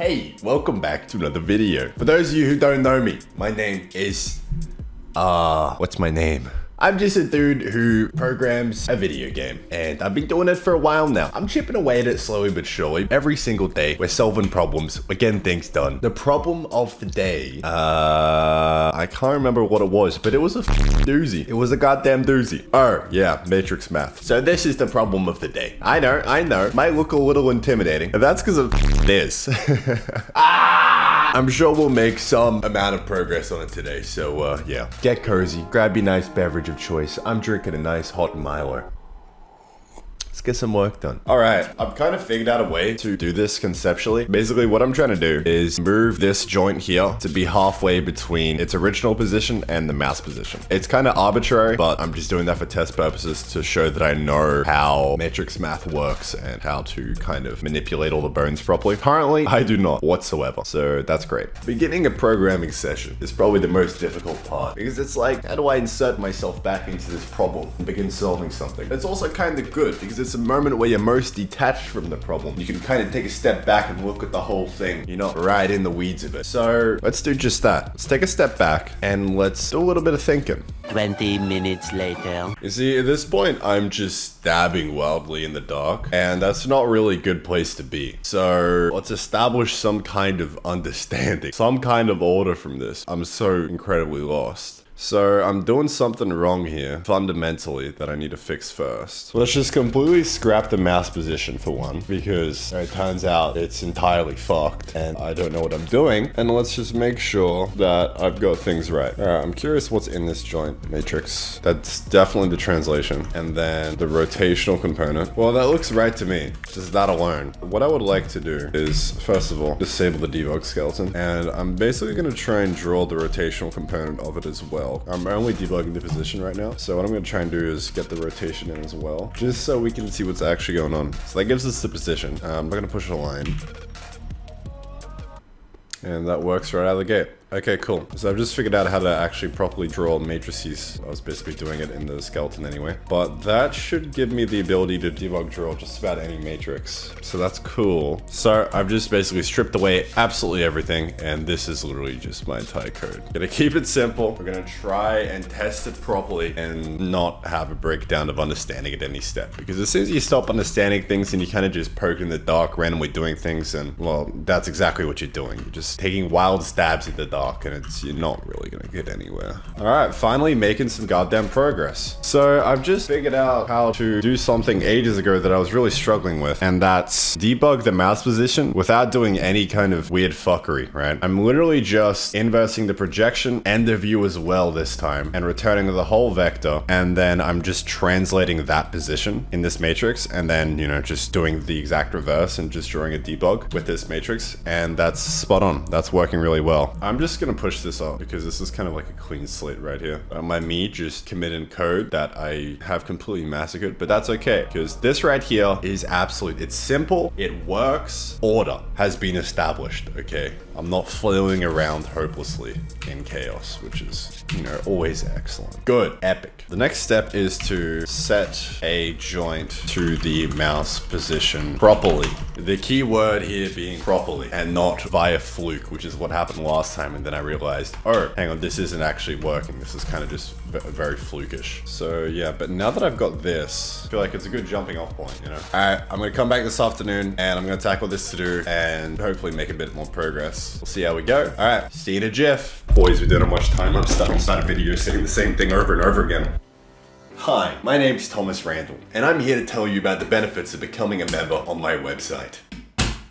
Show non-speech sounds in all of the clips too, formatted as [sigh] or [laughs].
Hey, welcome back to another video. For those of you who don't know me, my name is... Uh, what's my name? I'm just a dude who programs a video game and I've been doing it for a while now. I'm chipping away at it slowly but surely. Every single day we're solving problems, we're getting things done. The problem of the day, uh, I can't remember what it was, but it was a doozy. It was a goddamn doozy. Oh, yeah, matrix math. So this is the problem of the day. I know, I know, might look a little intimidating, but that's because of this. [laughs] ah! [laughs] I'm sure we'll make some amount of progress on it today. So uh, yeah, get cozy, grab your nice beverage of choice. I'm drinking a nice hot Milo. Let's get some work done. All right, I've kind of figured out a way to do this conceptually. Basically, what I'm trying to do is move this joint here to be halfway between its original position and the mouse position. It's kind of arbitrary, but I'm just doing that for test purposes to show that I know how matrix math works and how to kind of manipulate all the bones properly. Currently, I do not whatsoever, so that's great. Beginning a programming session is probably the most difficult part because it's like, how do I insert myself back into this problem and begin solving something? It's also kind of good because it's it's a moment where you're most detached from the problem. You can kind of take a step back and look at the whole thing. You're not right in the weeds of it. So let's do just that. Let's take a step back and let's do a little bit of thinking. 20 minutes later. You see, at this point, I'm just stabbing wildly in the dark, and that's not really a good place to be. So let's establish some kind of understanding, some kind of order from this. I'm so incredibly lost. So I'm doing something wrong here, fundamentally, that I need to fix first. let's just completely scrap the mouse position for one, because it turns out it's entirely fucked and I don't know what I'm doing. And let's just make sure that I've got things right. All right, I'm curious what's in this joint matrix. That's definitely the translation. And then the rotational component. Well, that looks right to me, just that alone. What I would like to do is, first of all, disable the debug skeleton. And I'm basically gonna try and draw the rotational component of it as well I'm only debugging the position right now, so what I'm going to try and do is get the rotation in as well, just so we can see what's actually going on. So that gives us the position. Um, I'm not going to push a line. And that works right out of the gate. Okay, cool. So I've just figured out how to actually properly draw matrices. I was basically doing it in the skeleton anyway. But that should give me the ability to debug draw just about any matrix. So that's cool. So I've just basically stripped away absolutely everything. And this is literally just my entire code. Gonna keep it simple. We're gonna try and test it properly and not have a breakdown of understanding at any step. Because as soon as you stop understanding things and you kind of just poke in the dark, randomly doing things, and well, that's exactly what you're doing. You're just taking wild stabs at the dark dark and it's you're not really gonna get anywhere. All right, finally making some goddamn progress. So I've just figured out how to do something ages ago that I was really struggling with, and that's debug the mouse position without doing any kind of weird fuckery, right? I'm literally just inversing the projection and the view as well this time and returning the whole vector, and then I'm just translating that position in this matrix, and then, you know, just doing the exact reverse and just drawing a debug with this matrix, and that's spot on. That's working really well. I'm just just gonna push this up because this is kind of like a clean slate right here. Uh, my me just committed code that I have completely massacred, but that's okay because this right here is absolute. It's simple, it works, order has been established, okay? I'm not flailing around hopelessly in chaos, which is, you know, always excellent. Good, epic. The next step is to set a joint to the mouse position properly. The key word here being properly and not via fluke, which is what happened last time and then I realized, oh, hang on, this isn't actually working. This is kind of just very flukish. So yeah, but now that I've got this, I feel like it's a good jumping off point, you know? All right, I'm gonna come back this afternoon and I'm gonna tackle this to do and hopefully make a bit more progress. We'll see how we go. All right, see you in a jiff. Boys, we don't have much time. I'm stuck inside a video saying the same thing over and over again. Hi, my name's Thomas Randall, and I'm here to tell you about the benefits of becoming a member on my website.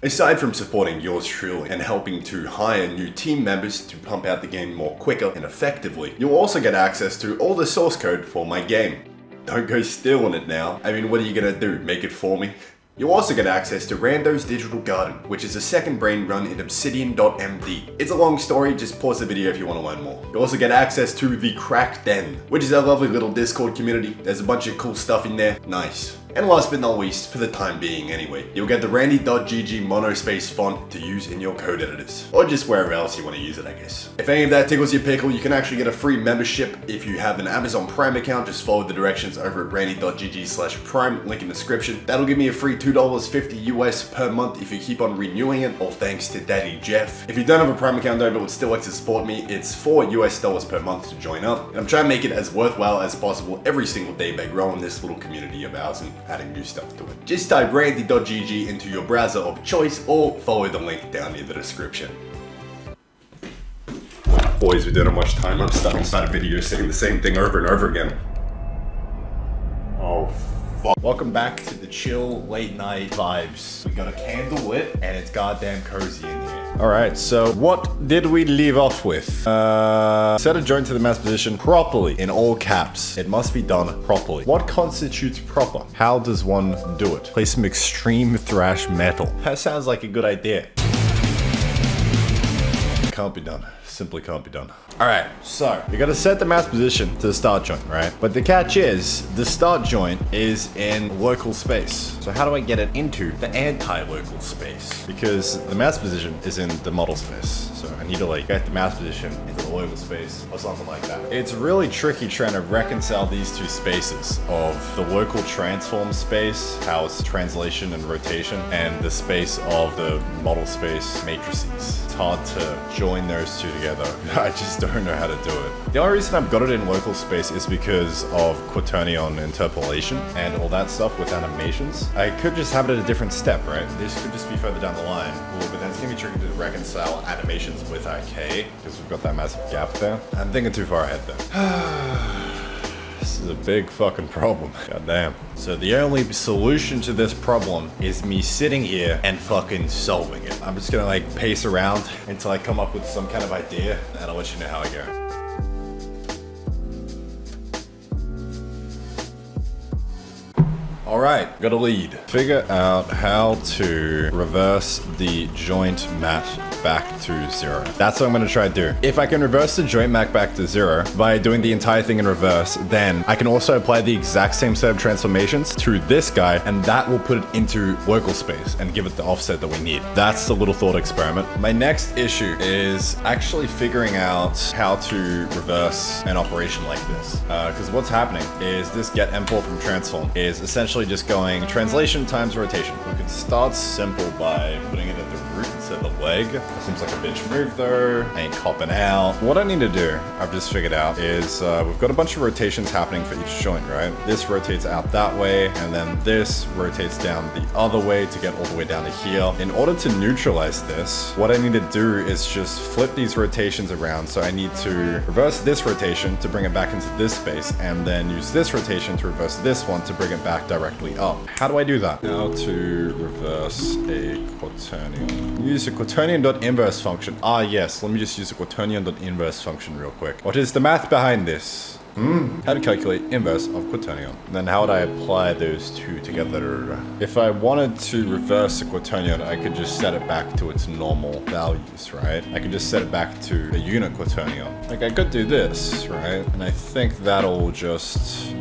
Aside from supporting yours truly and helping to hire new team members to pump out the game more quicker and effectively, you'll also get access to all the source code for my game. Don't go stealing it now. I mean, what are you gonna do, make it for me? You'll also get access to Rando's Digital Garden, which is a second brain run in Obsidian.md. It's a long story, just pause the video if you want to learn more. You'll also get access to the Crack Den, which is a lovely little Discord community. There's a bunch of cool stuff in there. Nice. And last but not least, for the time being anyway, you'll get the randy.gg monospace font to use in your code editors. Or just wherever else you want to use it, I guess. If any of that tickles your pickle, you can actually get a free membership if you have an Amazon Prime account. Just follow the directions over at randy.gg slash prime, link in the description. That'll give me a free $2.50 US per month if you keep on renewing it, all thanks to Daddy Jeff. If you don't have a Prime account though, but would still like to support me, it's 4 US dollars per month to join up. And I'm trying to make it as worthwhile as possible every single day by growing this little community of ours and adding new stuff to it. Just type randy.gg into your browser of choice or follow the link down in the description. Boys, we didn't have much time. I'm stuck inside a video saying the same thing over and over again. Oh, fuck. Welcome back to the chill late night vibes. We got a candle lit and it's goddamn cozy in here. All right, so what did we leave off with? Uh, set a joint to the mouse position properly in all caps. It must be done properly. What constitutes proper? How does one do it? Play some extreme thrash metal. That sounds like a good idea. Can't be done simply can't be done. All right, so you gotta set the mouse position to the start joint, right? But the catch is the start joint is in local space. So how do I get it into the anti-local space? Because the mouse position is in the model space. So I need to like get the mouse position into the local space or something like that. It's really tricky trying to reconcile these two spaces of the local transform space, how it's translation and rotation, and the space of the model space matrices. It's hard to join those two together. [laughs] I just don't know how to do it. The only reason I've got it in local space is because of quaternion interpolation and all that stuff with animations. I could just have it at a different step, right? This could just be further down the line, but then it's gonna be tricky to reconcile animations with IK because we've got that massive gap there. I'm thinking too far ahead there. [sighs] [sighs] This is a big fucking problem. [laughs] God damn. So the only solution to this problem is me sitting here and fucking solving it. I'm just gonna like pace around until I come up with some kind of idea and I'll let you know how I go. All right, got a lead. Figure out how to reverse the joint mat back to zero. That's what I'm gonna try to do. If I can reverse the joint mat back to zero by doing the entire thing in reverse, then I can also apply the exact same set of transformations to this guy, and that will put it into local space and give it the offset that we need. That's the little thought experiment. My next issue is actually figuring out how to reverse an operation like this. Because uh, what's happening is this get import from transform is essentially just going translation times rotation. We can start simple by putting it at the of the leg. That seems like a bitch move though. I ain't copping out. What I need to do, I've just figured out, is uh, we've got a bunch of rotations happening for each joint, right? This rotates out that way, and then this rotates down the other way to get all the way down to here. In order to neutralize this, what I need to do is just flip these rotations around. So I need to reverse this rotation to bring it back into this space, and then use this rotation to reverse this one to bring it back directly up. How do I do that? How to reverse a quaternion. Use a quaternion.inverse function. Ah, yes. Let me just use a quaternion.inverse function real quick. What is the math behind this? Hmm. How to calculate inverse of quaternion. Then how would I apply those two together? If I wanted to reverse a quaternion, I could just set it back to its normal values, right? I could just set it back to a unit quaternion. Like I could do this, right? And I think that'll just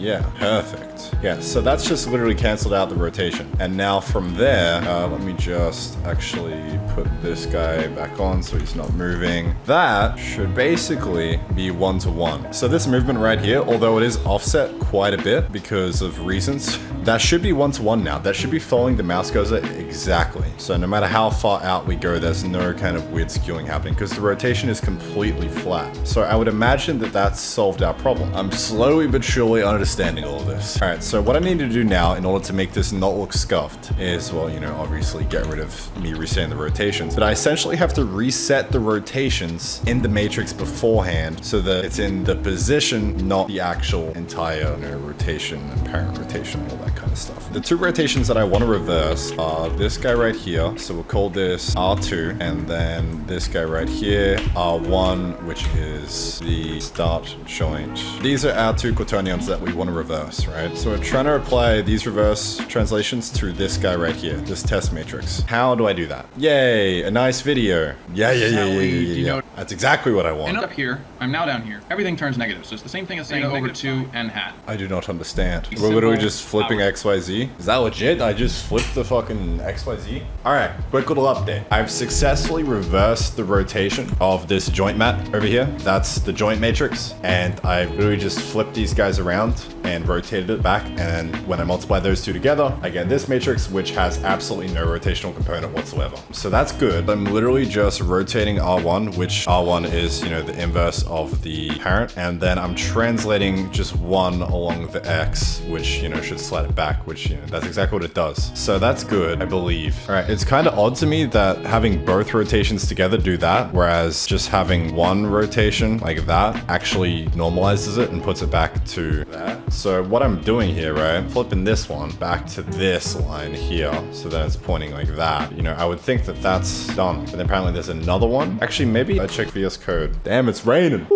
yeah, perfect. Yeah, so that's just literally canceled out the rotation. And now from there, uh, let me just actually put this guy back on so he's not moving. That should basically be one-to-one. -one. So this movement right here, although it is offset quite a bit because of reasons, [laughs] that should be one-to-one -one now. That should be following the mouse cursor exactly. So no matter how far out we go, there's no kind of weird skewing happening because the rotation is completely flat. So I would imagine that that's solved our problem. I'm slowly but surely understanding all of this. All right, so what I need to do now in order to make this not look scuffed is, well, you know, obviously get rid of me resetting the rotations, but I essentially have to reset the rotations in the matrix beforehand so that it's in the position, not the actual entire you know, rotation and parent rotation, all that kind of stuff. The two rotations that I want to reverse are this guy right here. So we'll call this R2 and then this guy right here, R1, which is the start joint. These are our two quaternions that we want to reverse, right? So we're trying to apply these reverse translations to this guy right here, this test matrix. How do I do that? Yay, a nice video. Yeah, yeah, yeah, yeah, yeah, yeah. Yeah. know- That's exactly what I want. And up here, I'm now down here. Everything turns negative, so it's the same thing as saying over 2 n hat. I do not understand. Simple We're literally just flipping power. XYZ. Is that legit? I just flipped the fucking XYZ? Alright, quick little update. I've successfully reversed the rotation of this joint mat over here. That's the joint matrix. And I literally just flipped these guys around and rotated it back. And when I multiply those two together, I get this matrix, which has absolutely no rotational component whatsoever. So that's good. I'm literally just rotating R1, which R1 is, you know, the inverse of the parent. And then I'm translating just one along the X, which, you know, should slide it back, which, you know, that's exactly what it does. So that's good, I believe. All right, it's kind of odd to me that having both rotations together do that, whereas just having one rotation like that actually normalizes it and puts it back to that. So what I'm doing here, right, flipping this one back to this line here, so then it's pointing like that. You know, I would think that that's done, but apparently there's another one. Actually, maybe I check VS Code. Damn, it's raining.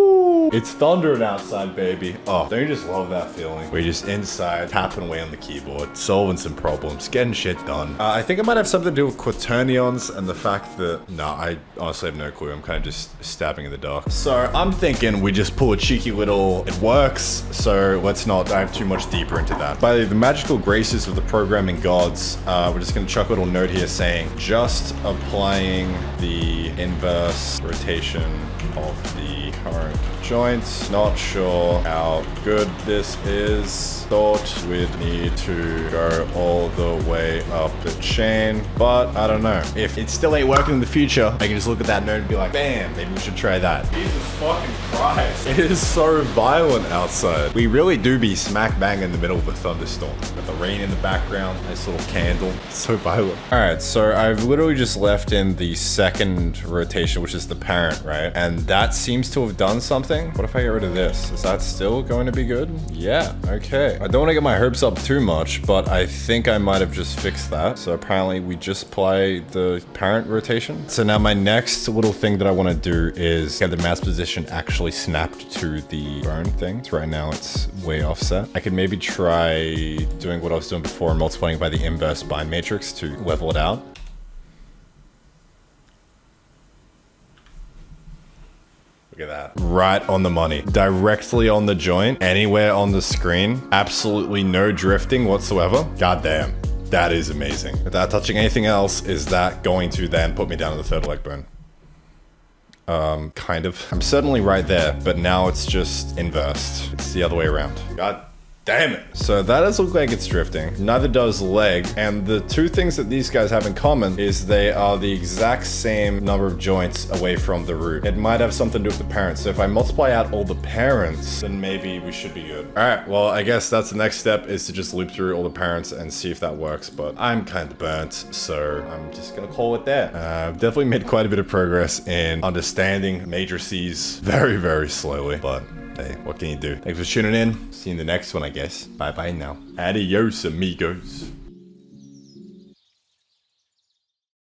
It's thundering outside, baby. Oh, don't you just love that feeling? We're just inside, tapping away on the keyboard, solving some problems, getting shit done. Uh, I think it might have something to do with quaternions and the fact that... No, I honestly have no clue. I'm kind of just stabbing in the dark. So I'm thinking we just pull a cheeky little... It works, so let's not dive too much deeper into that. By the magical graces of the programming gods, uh, we're just going to chuck a little note here saying just applying the inverse rotation of the current joint. Not sure how good this is. Thought we'd need to go all the way up the chain, but I don't know. If it still ain't working in the future, I can just look at that note and be like, bam, maybe we should try that. Jesus fucking Christ. It is so violent outside. We really do be smack bang in the middle of a thunderstorm. With the rain in the background, nice little candle. It's [laughs] so violent. All right, so I've literally just left in the second rotation, which is the parent, right? And that seems to have done something. What if I get rid of this? Is that still going to be good? Yeah, okay. I don't want to get my hopes up too much, but I think I might have just fixed that. So apparently we just apply the parent rotation. So now my next little thing that I want to do is get the mouse position actually snapped to the burn thing. So right now it's way offset. I could maybe try doing what I was doing before, multiplying by the inverse bind matrix to level it out. Look at that. Right on the money. Directly on the joint. Anywhere on the screen. Absolutely no drifting whatsoever. God damn. That is amazing. Without touching anything else, is that going to then put me down to the third leg bone? Um, kind of. I'm certainly right there, but now it's just inversed. It's the other way around. God damn it. So that does look like it's drifting. Neither does leg. And the two things that these guys have in common is they are the exact same number of joints away from the root. It might have something to do with the parents. So if I multiply out all the parents, then maybe we should be good. All right, well, I guess that's the next step is to just loop through all the parents and see if that works. But I'm kind of burnt, so I'm just gonna call it there. Uh, I've definitely made quite a bit of progress in understanding matrices [laughs] very, very slowly, but Hey, what can you do? Thanks for tuning in. See you in the next one, I guess. Bye bye now. Adios, amigos.